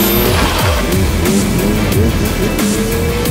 Thank you.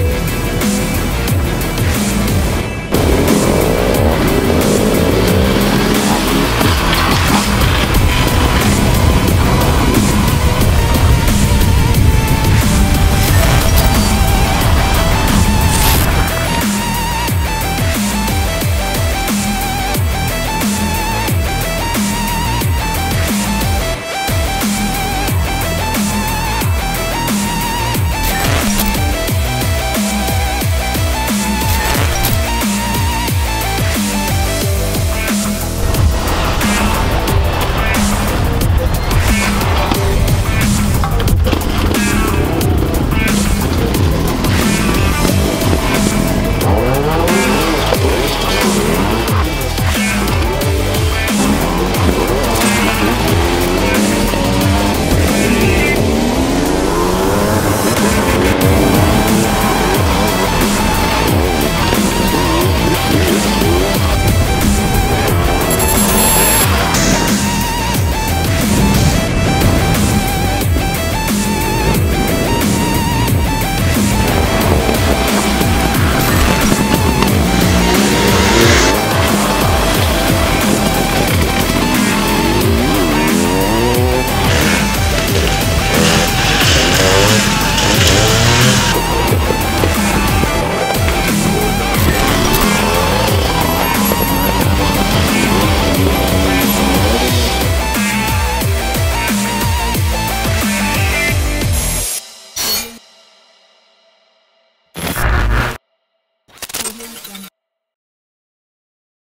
Productions.